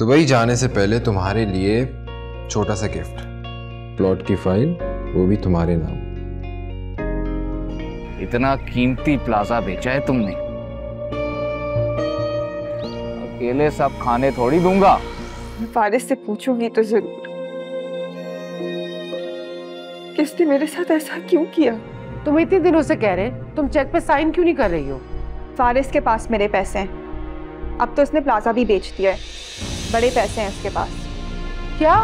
Dubai जाने से पहले तुम्हारे लिए छोटा सा गिफ्ट प्लॉट की फ़ाइल वो भी तुम्हारे नाम. इतना कीमती प्लाजा बेचा है तुमने। अकेले सब खाने थोड़ी दूँगा। फारिस से पूछूँगी तो ज़रूर। किसने मेरे साथ ऐसा क्यों किया? तुम इतने दिनों से कह रहे तुम चेक पे साइन क्यों नहीं कर रही हो? फारिस के पास मेरे पैसे हैं। अब तो उसने प्लाजा भी बेच दिया है। बड़े पैसे हैं इसके पास। क्या?